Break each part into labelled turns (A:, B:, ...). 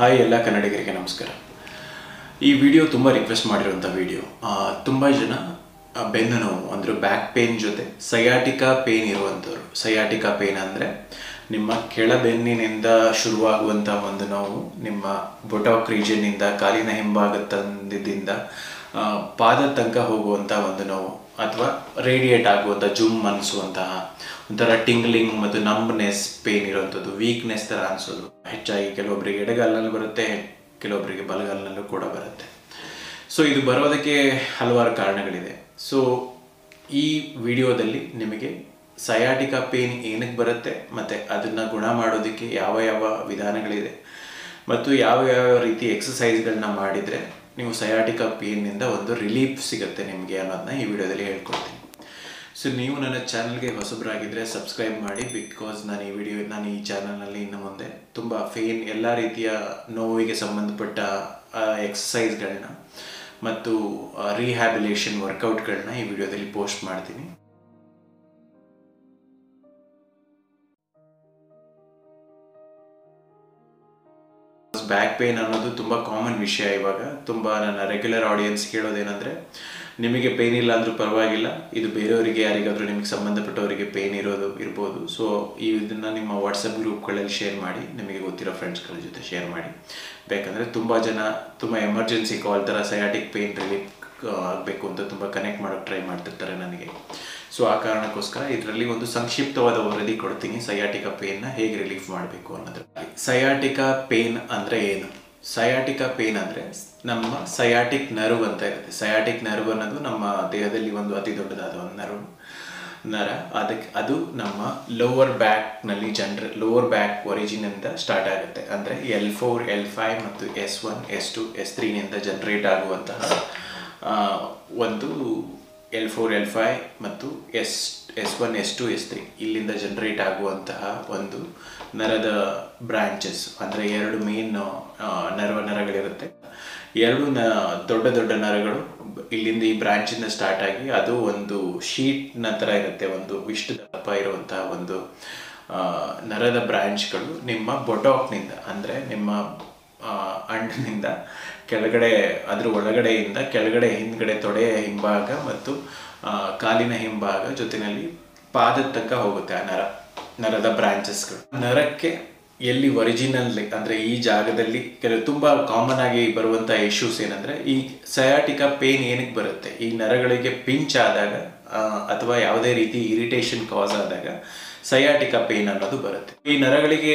A: Hi ಎಲ್ಲ ಕನ್ನಡಿಗರಿಗೆ ನಮಸ್ಕಾರ. ಈ ವಿಡಿಯೋ ತುಂಬ ರಿಕ್ವೆಸ್ಟ್ ಮಾಡಿರುವಂಥ ವಿಡಿಯೋ. ತುಂಬ ಜನ ಬೆನ್ನು ನೋವು ಅಂದರೆ ಬ್ಯಾಕ್ ಪೇನ್ ಜೊತೆ ಸಯಾಟಿಕಾ ಪೇನ್ ಇರುವಂಥವ್ರು ಸಯಾಟಿಕಾ ಪೇನ್ ಅಂದರೆ ನಿಮ್ಮ ಕೆಳಬೆನ್ನಿನಿಂದ ಶುರುವಾಗುವಂಥ ಒಂದು ನೋವು ನಿಮ್ಮ ಬೊಟಾಕ್ ರೀಜನ್ನಿಂದ ಕಾಲಿನ ಹಿಂಭಾಗ ಆ, ಪಾದದ ತನಕ ಹೋಗುವಂಥ ಒಂದು ನೋವು ಅಥವಾ ರೇಡಿಯೇಟ್ ಆಗುವಂಥ ಜುಮ್ ಅನಿಸುವಂತಹ ಒಂಥರ ಟಿಂಗ್ಲಿಂಗ್ ಮತ್ತು ನಂಬ್ನೆಸ್ ಪೇನ್ ಇರುವಂಥದ್ದು ವೀಕ್ನೆಸ್ ಥರ ಅನಿಸೋದು. ಹೆಚ್ಚಾಗಿ ಕೆಲವೊಬ್ಬರಿಗೆ ಎಡಗಾಲಲ್ಲೂ ಬರುತ್ತೆ ಕೆಲವೊಬ್ಬರಿಗೆ ಬಲಗಾಲಿನಲ್ಲೂ ಕೂಡ ಬರುತ್ತೆ. ಸೊ ಇದು ಬರೋದಕ್ಕೆ ಹಲವಾರು ಕಾರಣಗಳಿದೆ. ಸೊ ಈ ವಿಡಿಯೋದಲ್ಲಿ ನಿಮಗೆ ಸಯಾಟಿಕಾ ಪೇನ್ ಏನಕ್ಕೆ ಬರುತ್ತೆ ಮತ್ತು ಅದನ್ನು ಗುಣ ಮಾಡೋದಕ್ಕೆ ಯಾವ ಯಾವ ವಿಧಾನಗಳಿದೆ ಮತ್ತು ಯಾವ ಯಾವ ರೀತಿ ಎಕ್ಸಸೈಸ್ಗಳನ್ನ ಮಾಡಿದರೆ ನೀವು ಸಯಾಟಿಕ ಪೇನ್ನಿಂದ ಒಂದು ರಿಲೀಫ್ ಸಿಗುತ್ತೆ ನಿಮಗೆ ಅನ್ನೋದನ್ನ ಈ ವಿಡಿಯೋದಲ್ಲಿ ಹೇಳ್ಕೊಡ್ತೀನಿ. ಸೊ ನೀವು ನನ್ನ ಚಾನಲ್ಗೆ ಹೊಸಬರಾಗಿದ್ದರೆ ಸಬ್ಸ್ಕ್ರೈಬ್ ಮಾಡಿ ಬಿಕಾಸ್ ನಾನು ಈ ವಿಡಿಯೋ, ನಾನು ಈ ಚಾನಲ್ನಲ್ಲಿ ಇನ್ನು ಮುಂದೆ ತುಂಬ ಫೇನ್ ಎಲ್ಲ ರೀತಿಯ ನೋವಿಗೆ ಸಂಬಂಧಪಟ್ಟ ಎಕ್ಸಸೈಸ್ಗಳನ್ನ ಮತ್ತು ರಿಹ್ಯಾಬಿಲೇಷನ್ ವರ್ಕೌಟ್ಗಳನ್ನ ಈ ವಿಡಿಯೋದಲ್ಲಿ ಪೋಸ್ಟ್ ಮಾಡ್ತೀನಿ. ಬ್ಯಾಕ್ ಪೇನ್ ಅನ್ನೋದು ತುಂಬ ಕಾಮನ್ ವಿಷಯ ಇವಾಗ. ತುಂಬ ನನ್ನ ರೆಗ್ಯುಲರ್ ಆಡಿಯನ್ಸ್ ಕೇಳೋದೇನೆಂದರೆ ನಿಮಗೆ ಪೇನ್ ಇಲ್ಲ ಅಂದರೂ ಪರವಾಗಿಲ್ಲ. ಇದು ಬೇರೆಯವರಿಗೆ ಯಾರಿಗಾದರೂ ನಿಮಗೆ ಸಂಬಂಧಪಟ್ಟವರಿಗೆ ಪೇನ್ ಇರೋದು ಇರ್ಬೋದು. ಸೊ ಈ ಇದನ್ನು ನಿಮ್ಮ ವಾಟ್ಸಪ್ ಗ್ರೂಪ್ಗಳಲ್ಲಿ ಶೇರ್ ಮಾಡಿ, ನಿಮಗೆ ಗೊತ್ತಿರೋ ಫ್ರೆಂಡ್ಸ್ಗಳ ಜೊತೆ ಶೇರ್ ಮಾಡಿ. ಬೇಕಂದರೆ ತುಂಬ ಜನ, ತುಂಬ ಎಮರ್ಜೆನ್ಸಿ ಕಾಲ್ ಥರ ಸಯಾಟಿಕ್ ಪೇನ್ ರಿಲೀಫ್ ಆಗಬೇಕು ಅಂತ ತುಂಬ ಕನೆಕ್ಟ್ ಮಾಡೋಕ್ಕೆ ಟ್ರೈ ಮಾಡ್ತಿರ್ತಾರೆ ನನಗೆ. ಸೊ ಆ ಕಾರಣಕ್ಕೋಸ್ಕರ ಇದರಲ್ಲಿ ಒಂದು ಸಂಕ್ಷಿಪ್ತವಾದ ವರದಿ ಕೊಡ್ತೀನಿ. ಸಯಾಟಿಕಾ ಪೇನ್ನ ಹೇಗೆ ರಿಲೀಫ್ ಮಾಡಬೇಕು ಅನ್ನೋದ್ರ ಸಯಾಟಿಕಾ ಪೇನ್ ಅಂದರೆ ಏನು? ಸಯಾಟಿಕಾ ಪೇನ್ ಅಂದರೆ ನಮ್ಮ ಸಯಾಟಿಕ್ ನರ್ವ್ ಅಂತ ಇರುತ್ತೆ. ಸಯಾಟಿಕ್ ನರ್ವ್ ಅನ್ನೋದು ನಮ್ಮ ದೇಹದಲ್ಲಿ ಒಂದು ಅತಿ ದೊಡ್ಡದಾದ ಒಂದು ನರ್ವ್, ನರ. ಅದಕ್ಕೆ ಅದು ನಮ್ಮ ಲೋವರ್ ಬ್ಯಾಕ್ನಲ್ಲಿ ಜನರ ಲೋವರ್ ಬ್ಯಾಕ್ ಒರಿಜಿನಿಂದ ಸ್ಟಾರ್ಟ್ ಆಗುತ್ತೆ. ಅಂದರೆ ಎಲ್ ಫೋರ್ ಎಲ್ ಫೈವ್ ಮತ್ತು S one S two S ತ್ರೀನಿಂದ generate ಆಗುವಂತಹ ಒಂದು ಎಲ್ ಫೋರ್, ಎಲ್ ಫೈ ಮತ್ತು S S one, S two, S three ಇಲ್ಲಿಂದ ಜನರೇಟ್ ಆಗುವಂತಹ ಒಂದು ನರದ ಬ್ರಾಂಚಸ್ ಅಂದರೆ ಎರಡು ಮೇನ್ ನರವ ನರಗಳಿರುತ್ತೆ. ಎರಡು ನ, ದೊಡ್ಡ ದೊಡ್ಡ ನರಗಳು ಇಲ್ಲಿಂದ ಈ ಬ್ರಾಂಚಿಂದ ಸ್ಟಾರ್ಟ್ ಆಗಿ ಅದು ಒಂದು ಶೀಟ್ನ ಥರ ಇರುತ್ತೆ. ಒಂದು ಇಷ್ಟು ದಪ್ಪ ಇರುವಂತಹ ಒಂದು ನರದ ಬ್ರಾಂಚ್ಗಳು ನಿಮ್ಮ ಬೊಟಾಕ್ನಿಂದ ಅಂದರೆ ನಿಮ್ಮ ಅಂಡನಿಂದ ಕೆಳಗಡೆ, ಅದ್ರ ಒಳಗಡೆಯಿಂದ ಕೆಳಗಡೆ ಹಿಂದ್ಗಡೆ ತೊಡೆಯ ಹಿಂಭಾಗ ಮತ್ತು ಕಾಲಿನ ಹಿಂಭಾಗ ಜೊತೆಯಲ್ಲಿ ಪಾದದ ತಕ್ಕ ಹೋಗುತ್ತೆ ಆ ನರ, ನರದ ಬ್ರಾಂಚಸ್ಗಳು ನರಕ್ಕೆ ಎಲ್ಲಿ ಒರಿಜಿನಲ್ ಅಂದರೆ ಈ ಜಾಗದಲ್ಲಿ ಕೆಲವು ತುಂಬ ಕಾಮನ್ ಆಗಿ ಬರುವಂಥ ಇಶ್ಯೂಸ್ ಏನಂದರೆ ಈ ಸಯಾಟಿಕ ಪೇನ್ ಏನಕ್ಕೆ ಬರುತ್ತೆ? ಈ ನರಗಳಿಗೆ ಪಿಂಚ್ ಆದಾಗ ಅಥವಾ ಯಾವುದೇ ರೀತಿ ಇರಿಟೇಷನ್ ಕಾಸ್ ಆದಾಗ ಸಯಾಟಿಕ ಪೇನ್ ಅನ್ನೋದು ಬರುತ್ತೆ. ಈ ನರಗಳಿಗೆ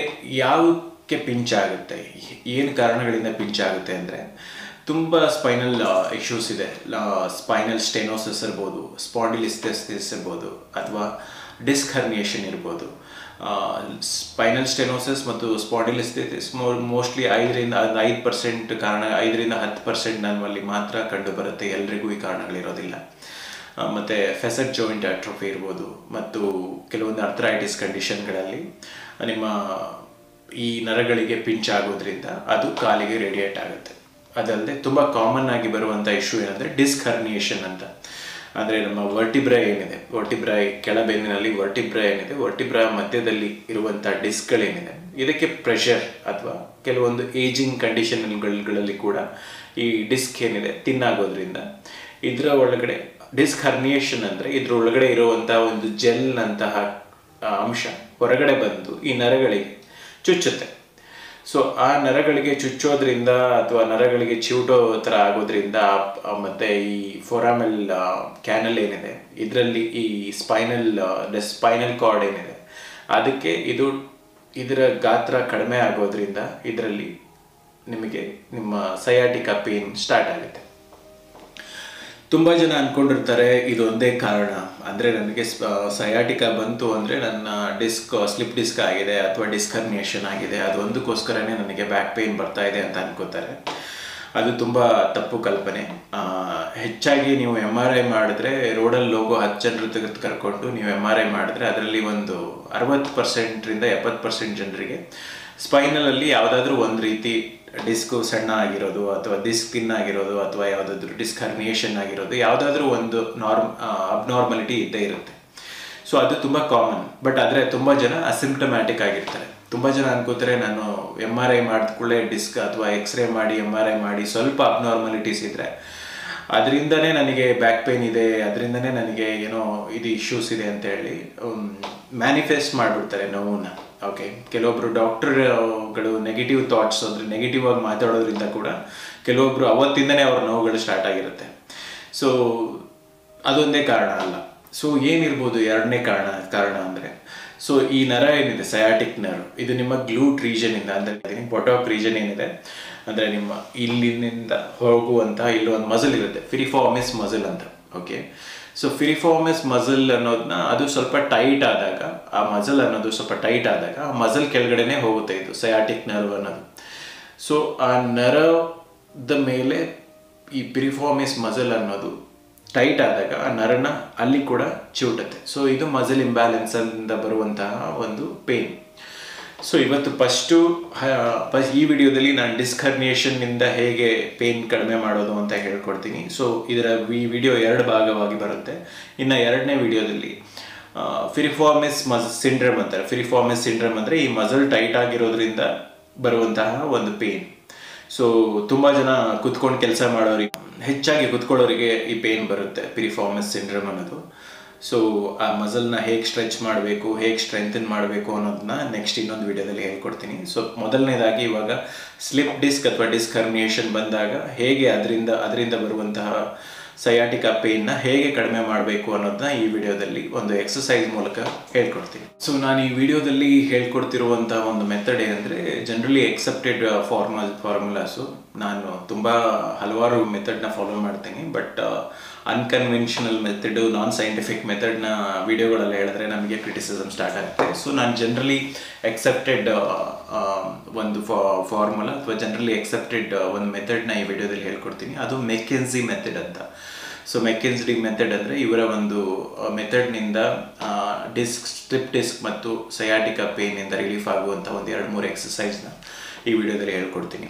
A: ಯಾವಕ್ಕೆ ಪಿಂಚ್ ಆಗುತ್ತೆ. ಏನು ಕಾರಣಗಳಿಂದ ಪಿಂಚ್ ಆಗುತ್ತೆ ಅಂದರೆ ತುಂಬ ಸ್ಪೈನಲ್ ಇಶ್ಯೂಸ್ ಇದೆ. ಸ್ಪೈನಲ್ ಸ್ಟೆನೋಸಿಸ್ ಇರ್ಬೋದು ಸ್ಪಾಂಡಿಲಿಸ್ಟೆಸಿಸ್ ಇರ್ಬೋದು, ಅಥವಾ ಡಿಸ್ಕ್ ಹರ್ನಿಯೇಷನ್ ಇರ್ಬೋದು. ಸ್ಪೈನಲ್ ಸ್ಟೆನೋಸಿಸ್ ಮತ್ತು ಸ್ಪಾಂಡಿಲಿಸ್ಟೆಸಿಸ್ ಮೋಸ್ಟ್ಲಿ ಐದರಿಂದ ಐದು ಪರ್ಸೆಂಟ್ ಕಾರಣ, ಐದರಿಂದ ಹತ್ತು ಪರ್ಸೆಂಟ್ ನಮ್ಮಲ್ಲಿ ಮಾತ್ರ ಕಂಡು ಬರುತ್ತೆ ಎಲ್ರಿಗೂ ಈ ಕಾರಣಗಳಿರೋದಿಲ್ಲ. ಮತ್ತೆ ಫೆಸೆಟ್ ಜಾಯಿಂಟ್ ಅಟ್ರೋಫಿ ಇರ್ಬೋದು ಮತ್ತು ಕೆಲವೊಂದು ಅರ್ಥರೈಟಿಸ್ ಕಂಡೀಷನ್ಗಳಲ್ಲಿ ನಿಮ್ಮ ಈ ನರಗಳಿಗೆ ಪಿಂಚ್ ಆಗೋದ್ರಿಂದ ಅದು ಕಾಲಿಗೆ ರೇಡಿಯೇಟ್ ಆಗುತ್ತೆ. ಅದಲ್ಲದೆ ತುಂಬ ಕಾಮನ್ ಆಗಿ ಬರುವಂಥ ಇಶ್ಯೂ ಏನಂದರೆ ಡಿಸ್ಕ್ ಹರ್ನಿಯೇಷನ್ ಅಂತ. ಅಂದರೆ ನಮ್ಮ ವರ್ಟಿಬ್ರಾ ಏನಿದೆ? ವರ್ಟಿಬ್ರಾ ಕೆಳಬೆನ್ನಿನಲ್ಲಿ ವರ್ಟಿಬ್ರಾ ಏನಿದೆ? ವರ್ಟಿಬ್ರಾ ಮಧ್ಯದಲ್ಲಿ ಇರುವಂಥ ಡಿಸ್ಕ್ಗಳೇನಿದೆ? ಇದಕ್ಕೆ ಪ್ರೆಷರ್ ಅಥವಾ ಕೆಲವೊಂದು ಏಜಿಂಗ್ ಕಂಡೀಷನ್ಗಳಲ್ಲಿ ಕೂಡ ಈ ಡಿಸ್ಕ್ ಏನಿದೆ ತಿನ್ನಾಗೋದ್ರಿಂದ ಇದರ ಒಳಗಡೆ ಡಿಸ್ಕ್ ಹರ್ನಿಯೇಷನ್ ಅಂದರೆ ಇದ್ರ ಒಳಗಡೆ ಇರುವಂಥ ಒಂದು ಜೆಲ್ ಅಂತಹ ಅಂಶ ಹೊರಗಡೆ ಬಂದು ಈ ನರಗಳಿಗೆ ಚುಚ್ಚುತ್ತೆ. ಸೊ ಆ ನರಗಳಿಗೆ ಚುಚ್ಚೋದ್ರಿಂದ ಅಥವಾ ನರಗಳಿಗೆ ಚಿವುಟೋ ಥರ ಆಗೋದ್ರಿಂದ ಮತ್ತು ಈ ಫೊರಾಮೆಲ್ ಕ್ಯಾನಲ್ ಏನಿದೆ, ಇದರಲ್ಲಿ ಈ ಸ್ಪೈನಲ್ ಸ್ಪೈನಲ್ ಕಾರ್ಡ್ ಏನಿದೆ, ಅದಕ್ಕೆ ಇದು ಇದರ ಗಾತ್ರ ಕಡಿಮೆ ಆಗೋದ್ರಿಂದ ಇದರಲ್ಲಿ ನಿಮಗೆ ನಿಮ್ಮ ಸಯಾಟಿಕ ಪೇನ್ ಸ್ಟಾರ್ಟ್ ಆಗುತ್ತೆ. ತುಂಬ ಜನ ಅನ್ಕೊಂಡಿರ್ತಾರೆ, ಇದೊಂದೇ ಕಾರಣ. ಅಂದರೆ ನನಗೆ ಸಯಾಟಿಕ ಬಂತು ಅಂದರೆ ನನ್ನ ಡಿಸ್ಕ್, ಸ್ಲಿಪ್ ಡಿಸ್ಕ್ ಆಗಿದೆ ಅಥವಾ ಡಿಸ್ಕರ್ನಿಯೇಷನ್ ಆಗಿದೆ. ಅದು ಒಂದಕ್ಕೋಸ್ಕರನೇ ನನಗೆ ಬ್ಯಾಕ್ ಪೇನ್ ಬರ್ತಾ ಇದೆ ಅಂತ ಅನ್ಕೋತಾರೆ. ಅದು ತುಂಬ ತಪ್ಪು ಕಲ್ಪನೆ. ಹೆಚ್ಚಾಗಿ ನೀವು ಎಂ ಆರ್ ಐ ಮಾಡಿದ್ರೆ ರೋಡಲ್ಲಿ ಹೋಗೋ ಹತ್ತು ಜನರು ತೆಗೆದು ಕರ್ಕೊಂಡು ನೀವು ಎಂ ಆರ್ ಐ ಮಾಡಿದ್ರೆ ಅದರಲ್ಲಿ ಒಂದು ಅರವತ್ತು ಪರ್ಸೆಂಟ್ರಿಂದ ಎಪ್ಪತ್ತು ಪರ್ಸೆಂಟ್ ಜನರಿಗೆ ಸ್ಪೈನಲಲ್ಲಿ ಯಾವುದಾದ್ರೂ ಒಂದು ರೀತಿ ಡಿಸ್ಕ್ ಸಣ್ಣ ಆಗಿರೋದು ಅಥವಾ ಡಿಸ್ಕ್ ಪಿನ್ ಆಗಿರೋದು ಅಥವಾ ಯಾವುದಾದ್ರೂ ಡಿಸ್ಕ್ ಹರ್ನಿಯೇಷನ್ ಆಗಿರೋದು ಯಾವುದಾದ್ರೂ ಒಂದು ನಾರ್ಮ್ ಅಬ್ನಾರ್ಮಲಿಟಿ ಇದ್ದೇ ಇರುತ್ತೆ. ಸೊ ಅದು ತುಂಬ ಕಾಮನ್ ಬಟ್ ಆದರೆ ತುಂಬ ಜನ ಅಸಿಂಪ್ಟಮ್ಯಾಟಿಕ್ ಆಗಿರ್ತಾರೆ. ತುಂಬ ಜನ ಅನ್ಕೋತಾರೆ ನಾನು ಎಂ ಆರ್ ಐ ಮಾಡಿದ್ಕೊಳ್ಳೆ ಡಿಸ್ಕ್ ಅಥವಾ ಎಕ್ಸ್ರೇ ಮಾಡಿ ಎಂ ಆರ್ ಐ ಮಾಡಿ ಸ್ವಲ್ಪ ಅಬ್ನಾರ್ಮಲಿಟೀಸ್ ಇದ್ದರೆ ಅದರಿಂದನೇ ನನಗೆ ಬ್ಯಾಕ್ ಪೇನ್ ಇದೆ, ಅದರಿಂದನೇ ನನಗೆ ಏನೋ ಇದು ಇಶ್ಯೂಸ್ ಇದೆ ಅಂತ ಹೇಳಿ ಮ್ಯಾನಿಫೆಸ್ಟ್ ಮಾಡಿಬಿಡ್ತಾರೆ ನೋವನ್ನ. ಓಕೆ ಕೆಲವೊಬ್ರು ಡಾಕ್ಟರ್ಗಳು ನೆಗೆಟಿವ್ ಥಾಟ್ಸ್ ಅಂದರೆ ನೆಗೆಟಿವ್ ಆಗಿ ಮಾತಾಡೋದ್ರಿಂದ ಕೂಡ ಕೆಲವೊಬ್ರು ಅವತ್ತಿಂದನೇ ಅವ್ರ ನೋವುಗಳು ಸ್ಟಾರ್ಟ್ ಆಗಿರುತ್ತೆ. ಸೊ ಅದೊಂದೇ ಕಾರಣ ಅಲ್ಲ. ಸೊ ಏನಿರ್ಬೋದು ಎರಡನೇ ಕಾರಣ ಕಾರಣ ಅಂದರೆ? ಸೊ ಈ ನರ ಏನಿದೆ? ಸಯಾಟಿಕ್ ನರ್ ಇದು ನಿಮ್ಮ ಗ್ಲೂಟ್ ರೀಜನಿಂದ ಅಂದರೆ ಬೊಟಾಕ್ ರೀಜನ್ ಏನಿದೆ? ಅಂದರೆ ನಿಮ್ಮ ಇಲ್ಲಿನಿಂದ ಹೋಗುವಂತಹ ಇಲ್ಲೊಂದು ಮಸಲ್ ಇರುತ್ತೆ. ಫಿರಿಫಾಮಿಸ್ ಮಸಲ್ ಅಂತ. ಓಕೆ ಸೊ ಫಿರಿಫಾರ್ಮಿಸ್ ಮಸಲ್ ಅನ್ನೋದನ್ನ ಅದು ಸ್ವಲ್ಪ ಟೈಟ್ ಆದಾಗ, ಆ ಮಸಲ್ ಅನ್ನೋದು ಸ್ವಲ್ಪ ಟೈಟ್ ಆದಾಗ, ಆ ಮಸಲ್ ಕೆಳಗಡೆನೆ ಹೋಗುತ್ತೆ ಇದು ಸಯಾಟಿಕ್ ನರ್ವ್ ಅನ್ನೋದು. ಸೊ ಆ ನರದ ಮೇಲೆ ಈ ಪಿರಿಫಾರ್ಮಿಸ್ ಮಸಲ್ ಅನ್ನೋದು ಟೈಟ್ ಆದಾಗ, ಆ ನರನ ಅಲ್ಲಿ ಕೂಡ ಚಿವುಟುತ್ತೆ. ಸೊ ಇದು ಮಸಲ್ ಇಂಬ್ಯಾಲೆನ್ಸ್ ಇಂದ ಬರುವಂತಹ ಒಂದು ಪೇನ್ ಸೊ ಇವತ್ತು ಫಸ್ಟು ಈ ವಿಡಿಯೋದಲ್ಲಿ ನಾನು ಡಿಸ್ಕರ್ನಿಯೇಷನ್ನಿಂದ ಹೇಗೆ ಪೇನ್ ಕಡಿಮೆ ಮಾಡೋದು ಅಂತ ಹೇಳ್ಕೊಡ್ತೀನಿ. ಸೊ ಇದರ ಈ ವಿಡಿಯೋ ಎರಡು ಭಾಗವಾಗಿ ಬರುತ್ತೆ. ಇನ್ನು ಎರಡನೇ ವಿಡಿಯೋದಲ್ಲಿ ಫಿರಿಫಾರ್ಮಿಸ್ ಮಸ್ ಸಿಂಡ್ರಮ್ ಅಂತಾರೆ. ಫಿರಿಫಾರ್ಮಿಸ್ ಸಿಂಡ್ರಮ್ ಅಂದರೆ ಈ ಮಸಲ್ ಟೈಟ್ ಆಗಿರೋದ್ರಿಂದ ಬರುವಂತಹ ಒಂದು ಪೇನ್ ಸೊ ತುಂಬ ಜನ ಕುತ್ಕೊಂಡು ಕೆಲಸ ಮಾಡೋರಿಗೆ, ಹೆಚ್ಚಾಗಿ ಕುತ್ಕೊಳ್ಳೋರಿಗೆ ಈ ಪೇನ್ ಬರುತ್ತೆ ಪಿರಿಫಾರ್ಮೆನ್ಸ್ ಸಿಂಡ್ರಮ್ ಅನ್ನೋದು. ಸೊ ಆ ಮಸಲ್ನ ಹೇಗೆ ಸ್ಟ್ರೆಚ್ ಮಾಡಬೇಕು, ಹೇಗೆ ಸ್ಟ್ರೆಂಥನ್ ಮಾಡಬೇಕು ಅನ್ನೋದನ್ನ ನೆಕ್ಸ್ಟ್ ಇನ್ನೊಂದು ವಿಡಿಯೋದಲ್ಲಿ ಹೇಳ್ಕೊಡ್ತೀನಿ. ಸೊ ಮೊದಲನೇದಾಗಿ ಇವಾಗ ಸ್ಲಿಪ್ ಡಿಸ್ಕ್ ಅಥವಾ ಡಿಸ್ಕರ್ನಿಯೇಷನ್ ಬಂದಾಗ ಹೇಗೆ ಅದರಿಂದ ಅದರಿಂದ ಬರುವಂತಹ ಸಯಾಟಿಕಾ ಪೇನ್ನ ಹೇಗೆ ಕಡಿಮೆ ಮಾಡಬೇಕು ಅನ್ನೋದನ್ನ ಈ ವಿಡಿಯೋದಲ್ಲಿ ಒಂದು ಎಕ್ಸಸೈಸ್ ಮೂಲಕ ಹೇಳ್ಕೊಡ್ತೀನಿ. ಸೊ ನಾನು ಈ ವಿಡಿಯೋದಲ್ಲಿ ಹೇಳ್ಕೊಡ್ತಿರುವಂತಹ ಒಂದು ಮೆಥಡ್ ಏನಂದರೆ ಜನರಲಿ ಎಕ್ಸೆಪ್ಟೆಡ್ ಫಾರ್ಮಲ್ ಫಾರ್ಮುಲಾಸು ನಾನು ತುಂಬ ಹಲವಾರು ಮೆಥಡ್ನ ಫಾಲೋ ಮಾಡ್ತೀನಿ but unconventional method non scientific ಮೆಥಡ್ನ ವೀಡಿಯೋಗಳಲ್ಲಿ ಹೇಳಿದ್ರೆ ನಮಗೆ ಕ್ರಿಟಿಸಿಸಮ್ ಸ್ಟಾರ್ಟ್ ಆಗುತ್ತೆ. ಸೊ ನಾನು ಜನರಲಿ ಎಕ್ಸೆಪ್ಟೆಡ್ ಒಂದು ಫಾರ್ಮುಲಾ ಅಥವಾ ಜನರಲಿ ಎಕ್ಸೆಪ್ಟೆಡ್ ಒಂದು ಮೆಥಡ್ನ ಈ ವಿಡಿಯೋದಲ್ಲಿ ಹೇಳ್ಕೊಡ್ತೀನಿ. ಅದು ಮೆಕೆನ್ಸಿ ಮೆಥಡ್ ಅಂತ. ಸೊ ಮೆಕೆನ್ಸಿ ಮೆಥಡ್ ಅಂದರೆ ಇವರ ಒಂದು ಮೆಥಡ್ನಿಂದ ಡಿಸ್ಕ್ ಸ್ಟ್ರಿಪ್ ಡಿಸ್ಕ್ ಮತ್ತು ಸಯಾಟಿಕ ಪೇನಿಂದ ರಿಲೀಫ್ ಆಗುವಂಥ ಒಂದು ಎರಡು ಮೂರು ಎಕ್ಸಸೈಸ್ನ ಈ ವಿಡಿಯೋದಲ್ಲಿ ಹೇಳ್ಕೊಡ್ತೀನಿ.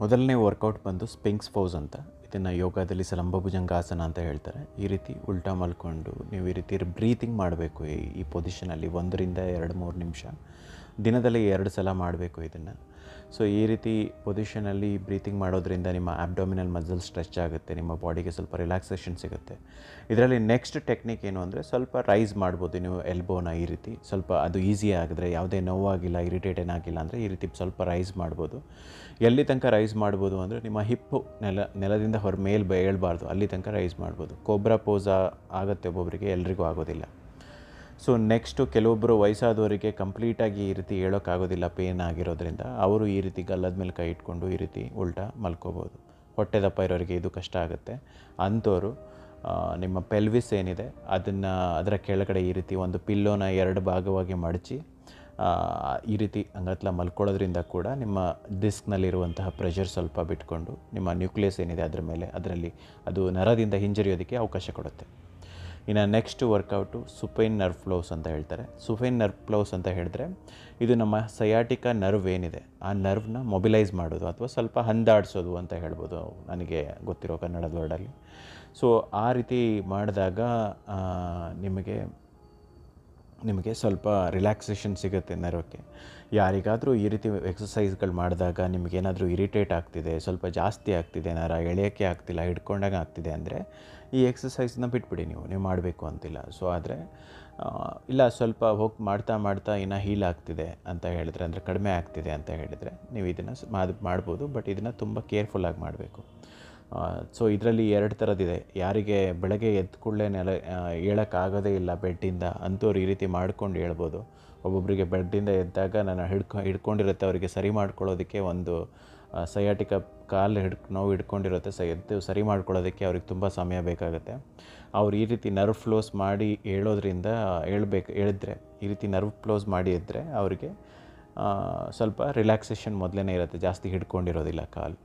B: ಮೊದಲನೇ ವರ್ಕೌಟ್ ಬಂದು ಸ್ಪಿಂಕ್ಸ್ ಫೋಸ್ ಅಂತ, ಇದನ್ನು ಯೋಗದಲ್ಲಿ ಸಲಂಬಭುಜಂಗಾಸನ ಅಂತ ಹೇಳ್ತಾರೆ. ಈ ರೀತಿ ಉಲ್ಟಾ ಮಲ್ಕೊಂಡು ನೀವು ಈ ರೀತಿ ಬ್ರೀತಿಂಗ್ ಮಾಡಬೇಕು ಈ ಈ ಪೊಸಿಷನಲ್ಲಿ ಒಂದರಿಂದ ಎರಡು ಮೂರು ನಿಮಿಷ. ದಿನದಲ್ಲಿ ಎರಡು ಸಲ ಮಾಡಬೇಕು ಇದನ್ನು. ಸೊ ಈ ರೀತಿ ಪೊಸಿಷನಲ್ಲಿ ಬ್ರೀತಿಂಗ್ ಮಾಡೋದ್ರಿಂದ ನಿಮ್ಮ ಆಬ್ಡೋಮಿನಲ್ ಮಸಲ್ ಸ್ಟ್ರೆಚ್ ಆಗುತ್ತೆ, ನಿಮ್ಮ ಬಾಡಿಗೆ ಸ್ವಲ್ಪ ರಿಲ್ಯಾಕ್ಸೇಷನ್ ಸಿಗುತ್ತೆ. ಇದರಲ್ಲಿ ನೆಕ್ಸ್ಟ್ ಟೆಕ್ನಿಕ್ ಏನು ಅಂದರೆ ಸ್ವಲ್ಪ ರೈಸ್ ಮಾಡ್ಬೋದು ನೀವು ಎಲ್ಬೋನ ಈ ರೀತಿ. ಸ್ವಲ್ಪ ಅದು ಈಸಿ ಆಗಿದ್ರೆ, ಯಾವುದೇ ನೋವಾಗಿಲ್ಲ ಇರಿಟೇಟ್ ಏನಾಗಿಲ್ಲ ಅಂದರೆ ಈ ರೀತಿ ಸ್ವಲ್ಪ ರೈಸ್ ಮಾಡ್ಬೋದು. ಎಲ್ಲಿ ತನಕ ರೈಸ್ ಮಾಡ್ಬೋದು ಅಂದರೆ ನಿಮ್ಮ ಹಿಪ್ಪು ನೆಲ, ನೆಲದಿಂದ ಹೊರ ಮೇಲೆ ಏಳಬಾರ್ದು, ಅಲ್ಲಿ ತನಕ ರೈಸ್ ಮಾಡ್ಬೋದು. ಕೋಬ್ರಾ ಪೋಸ ಆಗುತ್ತೆ ಒಬ್ಬೊಬ್ಬರಿಗೆ ಎಲ್ರಿಗೂ ಆಗೋದಿಲ್ಲ. ಸೊ ನೆಕ್ಸ್ಟು ಕೆಲವೊಬ್ಬರು ವಯಸ್ಸಾದವರಿಗೆ ಕಂಪ್ಲೀಟಾಗಿ ಈ ರೀತಿ ಹೇಳೋಕ್ಕಾಗೋದಿಲ್ಲ ಪೇನ್ ಆಗಿರೋದ್ರಿಂದ. ಅವರು ಈ ರೀತಿ ಗಲ್ಲದ ಮೇಲೆ ಕೈ ಇಟ್ಕೊಂಡು ಈ ರೀತಿ ಉಲ್ಟಾ ಮಲ್ಕೋಬೋದು. ಹೊಟ್ಟೆ ದಪ್ಪ ಇರೋರಿಗೆ ಇದು ಕಷ್ಟ ಆಗುತ್ತೆ. ಅಂಥವ್ರು ನಿಮ್ಮ ಪೆಲ್ವಿಸ್ ಏನಿದೆ, ಅದನ್ನು ಅದರ ಕೆಳಗಡೆ ಈ ರೀತಿ ಒಂದು ಪಿಲ್ಲೋನ ಎರಡು ಭಾಗವಾಗಿ ಮಡಚಿ ಈ ರೀತಿ ಅಂಗತ್ಲ ಮಲ್ಕೊಳ್ಳೋದ್ರಿಂದ ಕೂಡ ನಿಮ್ಮ ಡಿಸ್ಕ್ನಲ್ಲಿರುವಂತಹ ಪ್ರೆಷರ್ ಸ್ವಲ್ಪ ಬಿಟ್ಕೊಂಡು ನಿಮ್ಮ ನ್ಯೂಕ್ಲಿಯಸ್ ಏನಿದೆ ಅದರ ಮೇಲೆ, ಅದರಲ್ಲಿ ಅದು ನರದಿಂದ ಹಿಂಜರಿಯೋದಕ್ಕೆ ಅವಕಾಶ ಕೊಡುತ್ತೆ. ಇನ್ನು next workout supine nerve floss ಅಂತ ಹೇಳ್ತಾರೆ. ಸುಪೈನ್ ನರ್ವ್ ಫ್ಲೋಸ್ ಅಂತ ಹೇಳಿದ್ರೆ ಇದು ನಮ್ಮ ಸಯಾಟಿಕ ನರ್ವ್ ಏನಿದೆ, ಆ ನರ್ವ್ನ ಮೊಬಿಲೈಸ್ ಮಾಡೋದು ಅಥವಾ ಸ್ವಲ್ಪ ಹಂದಾಡಿಸೋದು ಅಂತ ಹೇಳ್ಬೋದು ನನಗೆ ಗೊತ್ತಿರೋ ಕನ್ನಡದ ವರ್ಡಲ್ಲಿ ಸೊ ಆ ರೀತಿ ಮಾಡಿದಾಗ ನಿಮಗೆ ನಿಮಗೆ ಸ್ವಲ್ಪ ರಿಲ್ಯಾಕ್ಸೇಷನ್ ಸಿಗುತ್ತೆ ನರ್ವಕ್ಕೆ ಯಾರಿಗಾದರೂ ಈ ರೀತಿ ಎಕ್ಸಸೈಸ್ಗಳು ಮಾಡಿದಾಗ ನಿಮಗೇನಾದರೂ ಇರಿಟೇಟ್ ಆಗ್ತಿದೆ, ಸ್ವಲ್ಪ ಜಾಸ್ತಿ ಆಗ್ತಿದೆ ನರ ಎಳೆಯೋಕ್ಕೆ ಆಗ್ತಿಲ್ಲ, ಹಿಡ್ಕೊಂಡಾಗ ಆಗ್ತಿದೆ ಅಂದರೆ ಈ ಎಕ್ಸಸೈಸ್ನ ಬಿಟ್ಬಿಡಿ ನೀವು ನೀವು ಮಾಡಬೇಕು ಅಂತಿಲ್ಲ. ಸೊ ಆದರೆ ಇಲ್ಲ ಸ್ವಲ್ಪ ಹೋಗಿ ಮಾಡ್ತಾ ಮಾಡ್ತಾ ಇನ್ನು ಹೀಲ್ ಆಗ್ತಿದೆ ಅಂತ ಹೇಳಿದ್ರೆ, ಅಂದರೆ ಕಡಿಮೆ ಆಗ್ತಿದೆ ಅಂತ ಹೇಳಿದರೆ ನೀವು ಇದನ್ನು ಮಾಡ್ ಮಾಡ್ಬೋದು ಬಟ್ ಇದನ್ನು ತುಂಬ ಕೇರ್ಫುಲ್ಲಾಗಿ ಮಾಡಬೇಕು. ಸೊ ಇದರಲ್ಲಿ ಎರಡು ಥರದಿದೆ ಯಾರಿಗೆ ಬೆಳಗ್ಗೆ ಎದ್ದ ಕೂಡಲೇ ನೆಲ ಹೇಳೋಕ್ಕಾಗೋದೇ ಇಲ್ಲ ಬೆಡ್ಡಿಂದ, ಅಂಥವ್ರು ಈ ರೀತಿ ಮಾಡ್ಕೊಂಡು ಹೇಳ್ಬೋದು. ಒಬ್ಬೊಬ್ಬರಿಗೆ ಬೆಡ್ಡಿಂದ ಎದ್ದಾಗ ನಾನು ಹಿಡ್ಕೊ, ಹಿಡ್ಕೊಂಡಿರುತ್ತೆ, ಅವರಿಗೆ ಸರಿ ಮಾಡ್ಕೊಳ್ಳೋದಕ್ಕೆ ಒಂದು ಸಯಾಟಿಕ ಕಾಲು ಹಿಡ್, ನೋವು ಹಿಡ್ಕೊಂಡಿರುತ್ತೆ, ಸ, ಎದ್ದು ಸರಿ ಮಾಡ್ಕೊಳ್ಳೋದಕ್ಕೆ ಅವ್ರಿಗೆ ತುಂಬ ಸಮಯ ಬೇಕಾಗುತ್ತೆ. ಅವ್ರು ಈ ರೀತಿ ನರ್ವ್ ಫ್ಲೋಸ್ ಮಾಡಿ ಹೇಳೋದ್ರಿಂದ ಹೇಳ್ಬೇಕು, ಹೇಳಿದ್ರೆ, ಈ ರೀತಿ ನರ್ವ್ ಫ್ಲೋಸ್ ಮಾಡಿ ಇದ್ದರೆ ಅವರಿಗೆ ಸ್ವಲ್ಪ ರಿಲ್ಯಾಕ್ಸೇಷನ್ ಮೊದಲೇ ಇರುತ್ತೆ, ಜಾಸ್ತಿ ಹಿಡ್ಕೊಂಡಿರೋದಿಲ್ಲ ಕಾಲು.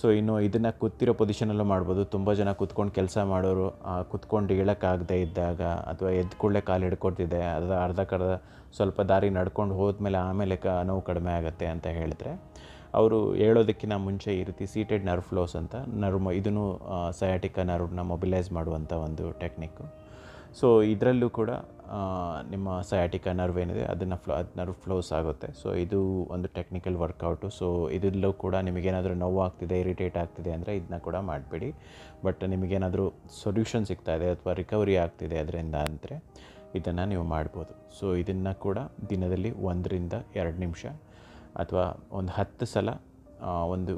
B: ಸೊ ಇನ್ನು ಇದನ್ನು ಕೂತಿರೋ ಪೊಸಿಷನಲ್ಲೂ ಮಾಡ್ಬೋದು. ತುಂಬ ಜನ ಕೂತ್ಕೊಂಡು ಕೆಲಸ ಮಾಡೋರು ಕೂತ್ಕೊಂಡು ಹೇಳೋಕ್ಕಾಗದೇ ಇದ್ದಾಗ ಅಥವಾ ಎದ್ದು ಕೂಡಲೇ ಕಾಲು ಹಿಡ್ಕೊಡ್ತಿದೆ ಅದು ಅರ್ಧಕ್ಕರ್ಧ ಸ್ವಲ್ಪ ದಾರಿ ನಡ್ಕೊಂಡು ಹೋದ್ಮೇಲೆ ಆಮೇಲೆ ಕ, ನೋವು ಕಡಿಮೆ ಆಗುತ್ತೆ ಅಂತ ಹೇಳಿದ್ರೆ, ಅವರು ಹೇಳೋದಕ್ಕಿಂತ ಮುಂಚೆ ಈ ರೀತಿ ಸೀಟೆಡ್ ನರ್ವ್ ಫ್ಲೋಸ್ ಅಂತ ನರ್ವ್, ಇದನ್ನು ಸಯಾಟಿಕ ನರ್ವ್ನ ಮೊಬಿಲೈಸ್ ಮಾಡುವಂಥ ಒಂದು ಟೆಕ್ನಿಕ್ಕು ಸೊ ಇದರಲ್ಲೂ ಕೂಡ ನಿಮ್ಮ ಸಯಾಟಿಕ ನರ್ವ್ ಏನಿದೆ, ಅದನ್ನು ಫ್ಲೋ ಅದು ನರ್ವ್ ಫ್ಲೋಸ್ ಆಗುತ್ತೆ. ಸೊ ಇದು ಒಂದು ಟೆಕ್ನಿಕಲ್ ವರ್ಕೌಟು ಸೊ ಇದರಲ್ಲೂ ಕೂಡ ನಿಮಗೇನಾದರೂ ನೋವು ಆಗ್ತಿದೆ ಇರಿಟೇಟ್ ಆಗ್ತಿದೆ ಅಂದರೆ ಇದನ್ನ ಕೂಡ ಮಾಡಬೇಡಿ. ಬಟ್ ನಿಮಗೇನಾದರೂ ಸೊಲ್ಯೂಷನ್ ಸಿಗ್ತಾ ಇದೆ ಅಥವಾ ರಿಕವರಿ ಆಗ್ತಿದೆ ಅದರಿಂದ ಅಂದರೆ ಇದನ್ನು ನೀವು ಮಾಡ್ಬೋದು. ಸೊ ಇದನ್ನು ಕೂಡ ದಿನದಲ್ಲಿ ಒಂದರಿಂದ ಎರಡು ನಿಮಿಷ ಅಥವಾ ಒಂದು ಹತ್ತು ಸಲ ಒಂದು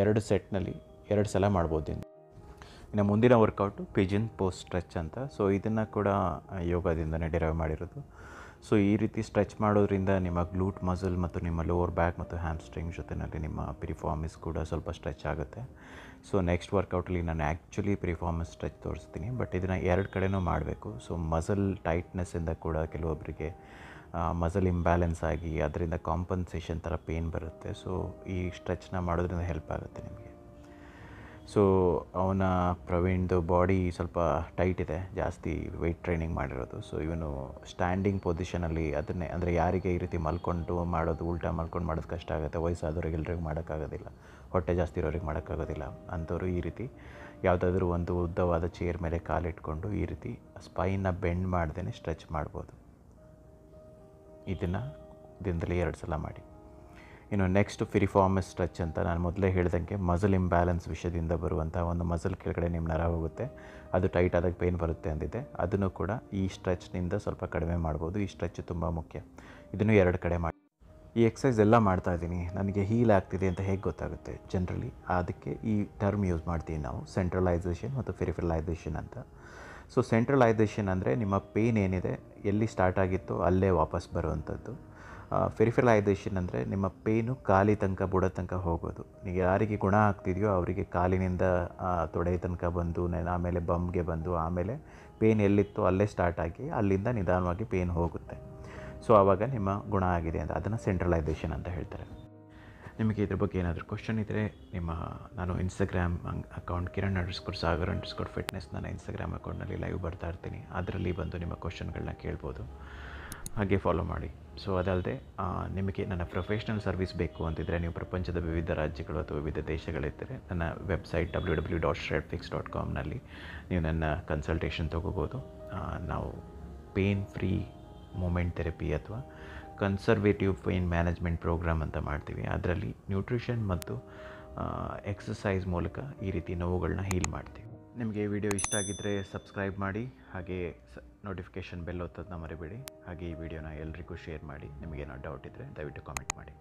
B: ಎರಡು ಸೆಟ್ನಲ್ಲಿ ಎರಡು ಸಲ ಮಾಡ್ಬೋದು ಇನ್ನು ಮುಂದಿನ ವರ್ಕೌಟು ಪಿಜಿನ್ ಪೋಸ್ಟ್ ಸ್ಟ್ರೆಚ್ ಅಂತ. ಸೊ ಇದನ್ನು ಕೂಡ ಯೋಗದಿಂದನೇ ಡಿರೈವ್ ಮಾಡಿರೋದು. ಸೊ ಈ ರೀತಿ ಸ್ಟ್ರೆಚ್ ಮಾಡೋದ್ರಿಂದ ನಿಮ್ಮ ಗ್ಲೂಟ್ ಮಸಲ್ ಮತ್ತು ನಿಮ್ಮ ಲೋವರ್ ಬ್ಯಾಕ್ ಮತ್ತು ಹ್ಯಾಮ್ಸ್ಟ್ರಿಂಗ್ ಜೊತೆಯಲ್ಲಿ ನಿಮ್ಮ ಪ್ರಿಫಾರ್ಮೆನ್ಸ್ ಕೂಡ ಸ್ವಲ್ಪ ಸ್ಟ್ರೆಚ್ ಆಗುತ್ತೆ. ಸೊ ನೆಕ್ಸ್ಟ್ ವರ್ಕೌಟಲ್ಲಿ ನಾನು ಆ್ಯಕ್ಚುಲಿ ಪ್ರಿಫಾರ್ಮೆನ್ಸ್ ಸ್ಟ್ರೆಚ್ ತೋರಿಸ್ತೀನಿ. ಬಟ್ ಇದನ್ನು ಎರಡು ಕಡೆನೂ ಮಾಡಬೇಕು. ಸೊ ಮಸಲ್ ಟೈಟ್ನೆಸ್ಸಿಂದ ಕೂಡ ಕೆಲವೊಬ್ಬರಿಗೆ ಮಸಲ್ ಇಂಬ್ಯಾಲೆನ್ಸ್ ಆಗಿ ಅದರಿಂದ ಕಾಂಪನ್ಸೇಷನ್ ಥರ ಪೇನ್ ಬರುತ್ತೆ. ಸೊ ಈ ಸ್ಟ್ರೆಚ್ನ ಮಾಡೋದ್ರಿಂದ ಹೆಲ್ಪ್ ಆಗುತ್ತೆ ನಿಮಗೆ. ಸೊ ಅವನ ಪ್ರವೀಣ್ದು ಬಾಡಿ ಸ್ವಲ್ಪ ಟೈಟ್ ಇದೆ, ಜಾಸ್ತಿ ವೆಯ್ಟ್ ಟ್ರೈನಿಂಗ್ ಮಾಡಿರೋದು. ಸೊ ಇವನು ಸ್ಟ್ಯಾಂಡಿಂಗ್ ಪೊಸಿಷನಲ್ಲಿ ಅದನ್ನೇ, ಅಂದರೆ ಯಾರಿಗೆ ಈ ರೀತಿ ಮಲ್ಕೊಂಡು ಮಾಡೋದು, ಉಲ್ಟಾ ಮಲ್ಕೊಂಡು ಮಾಡೋದು ಕಷ್ಟ ಆಗುತ್ತೆ, ವಯಸ್ಸಾದವ್ರಿಗೆ ಎಲ್ರಿಗೂ ಮಾಡೋಕ್ಕಾಗೋದಿಲ್ಲ. ಹೊಟ್ಟೆ ಜಾಸ್ತಿ ಇರೋರಿಗೆ ಮಾಡೋಕ್ಕಾಗೋದಿಲ್ಲ. ಅಂಥವ್ರು ಈ ರೀತಿ ಯಾವುದಾದ್ರೂ ಒಂದು ಉದ್ದವಾದ ಚೇರ್ ಮೇಲೆ ಕಾಲಿಟ್ಕೊಂಡು ಈ ರೀತಿ ಸ್ಪೈನ ಬೆಂಡ್ ಮಾಡ್ದೇ ಸ್ಟ್ರೆಚ್ ಮಾಡ್ಬೋದು. ಇದನ್ನು ದಿನದಲ್ಲಿ ಎರಡು ಸಲ ಮಾಡಿ. ಇನ್ನು ನೆಕ್ಸ್ಟ್ ಫಿರಿಫಾರ್ಮಸ್ ಸ್ಟ್ರೆಚ್ ಅಂತ ನಾನು ಮೊದಲೇ ಹೇಳ್ದಂಗೆ ಮಸಲ್ ಇಂಬ್ಯಾಲೆನ್ಸ್ ವಿಷಯದಿಂದ ಬರುವಂಥ ಒಂದು ಮಸಲ್ ಕೆಳಗಡೆ ನಿಮ್ಮ ನರ ಹೋಗುತ್ತೆ. ಅದು ಟೈಟ್ ಆದಾಗ ಪೇನ್ ಬರುತ್ತೆ ಅಂದಿದೆ. ಅದನ್ನು ಕೂಡ ಈ ಸ್ಟ್ರೆಚ್ನಿಂದ ಸ್ವಲ್ಪ ಕಡಿಮೆ ಮಾಡ್ಬೋದು. ಈ ಸ್ಟ್ರೆಚ್ ತುಂಬ ಮುಖ್ಯ. ಇದನ್ನು ಎರಡು ಕಡೆ ಮಾಡಿ. ಈ ಎಕ್ಸಸೈಸ್ ಎಲ್ಲ ಮಾಡ್ತಾ ಇದ್ದೀನಿ. ನನಗೆ ಹೀಲ್ ಆಗ್ತಿದೆ ಅಂತ ಹೇಗೆ ಗೊತ್ತಾಗುತ್ತೆ? ಜನರಲಿ ಅದಕ್ಕೆ ಈ ಟರ್ಮ್ ಯೂಸ್ ಮಾಡ್ತೀವಿ ನಾವು. ಸೆಂಟ್ರಲೈಸೇಷನ್ ಮತ್ತು ಫಿರಿಫಿಲೈಸೇಷನ್ ಅಂತ. ಸೊ ಸೆಂಟ್ರಲೈಸೇಷನ್ ಅಂದರೆ ನಿಮ್ಮ ಪೇನ್ ಏನಿದೆ, ಎಲ್ಲಿ ಸ್ಟಾರ್ಟ್ ಆಗಿತ್ತೋ ಅಲ್ಲೇ ವಾಪಸ್ ಬರುವಂಥದ್ದು. ಫೆರಿಫಿಲೈಸೇಷನ್ ಅಂದರೆ ನಿಮ್ಮ ಪೇನು ಕಾಲಿ ತನಕ, ಬುಡ ತನಕ ಹೋಗೋದು. ನೀವು ಯಾರಿಗೆ ಗುಣ ಆಗ್ತಿದೆಯೋ ಅವರಿಗೆ ಕಾಲಿನಿಂದ ತೊಡೆ ತನಕ ಬಂದು ಆಮೇಲೆ ಬಮ್ಗೆ ಬಂದು, ಆಮೇಲೆ ಪೇನ್ ಎಲ್ಲಿತ್ತು ಅಲ್ಲೇ ಸ್ಟಾರ್ಟ್ ಆಗಿ ಅಲ್ಲಿಂದ ನಿಧಾನವಾಗಿ ಪೇನ್ ಹೋಗುತ್ತೆ. ಸೊ ಆವಾಗ ನಿಮ್ಮ ಗುಣ ಆಗಿದೆ ಅಂತ, ಅದನ್ನು ಸೆಂಟ್ರಲೈಸೇಷನ್ ಅಂತ ಹೇಳ್ತಾರೆ. ನಿಮಗೆ ಇದ್ರ ಬಗ್ಗೆ ಏನಾದರೂ ಕ್ವಶನ್ ಇದ್ದರೆ ನಿಮ್ಮ, ನಾನು Instagram account Kiran underscore Sagar underscore fitness ನನ್ನ ಇನ್ಸ್ಟಾಗ್ರಾಮ್ ಅಕೌಂಟ್ನಲ್ಲಿ ಲೈವ್ ಬರ್ತಾ ಇರ್ತೀನಿ. ಅದರಲ್ಲಿ ಬಂದು ನಿಮ್ಮ ಕ್ವಶನ್ಗಳನ್ನ ಕೇಳ್ಬೋದು. ಹಾಗೆ ಫಾಲೋ ಮಾಡಿ. ಸೊ ಅದಲ್ಲದೆ ನಿಮಗೆ ನನ್ನ ಪ್ರೊಫೆಷ್ನಲ್ ಸರ್ವಿಸ್ ಬೇಕು ಅಂತಿದ್ದರೆ ನೀವು ಪ್ರಪಂಚದ ವಿವಿಧ ರಾಜ್ಯಗಳು ಅಥವಾ ವಿವಿಧ ದೇಶಗಳಿದ್ದರೆ, ನನ್ನ website W W dot shred fix dot ಕಾಮ್ನಲ್ಲಿ ನೀವು ನನ್ನ ಕನ್ಸಲ್ಟೇಷನ್ ತೊಗೋಬೋದು. ನಾವು ಪೇನ್ ಫ್ರೀ ಮೂಮೆಂಟ್ ಥೆರಪಿ ಅಥವಾ ಕನ್ಸರ್ವೇಟಿವ್ ಪೇನ್ ಮ್ಯಾನೇಜ್ಮೆಂಟ್ ಪ್ರೋಗ್ರಾಮ್ ಅಂತ ಮಾಡ್ತೀವಿ. ಅದರಲ್ಲಿ ನ್ಯೂಟ್ರಿಷನ್ ಮತ್ತು ಎಕ್ಸಸೈಸ್ ಮೂಲಕ ಈ ರೀತಿ ನೋವುಗಳನ್ನ ಹೀಲ್ ಮಾಡ್ತೀವಿ. ನಿಮಗೆ ವಿಡಿಯೋ ಇಷ್ಟ ಆಗಿದ್ದರೆ ಸಬ್ಸ್ಕ್ರೈಬ್ ಮಾಡಿ, ಹಾಗೆ ಸ ನೋಟಿಫಿಕೇಷನ್ ಬೆಲ್ ಒತ್ತೋದನ್ನ ಮರಿಬೇಡಿ. ಹಾಗೆ ಈ ವಿಡಿಯೋನ ಎಲ್ರಿಗೂ ಶೇರ್ ಮಾಡಿ ನಿಮಗೇನೋ ಡೌಟ್ ಇದ್ದರೆ ದಯವಿಟ್ಟು ಕಾಮೆಂಟ್ ಮಾಡಿ.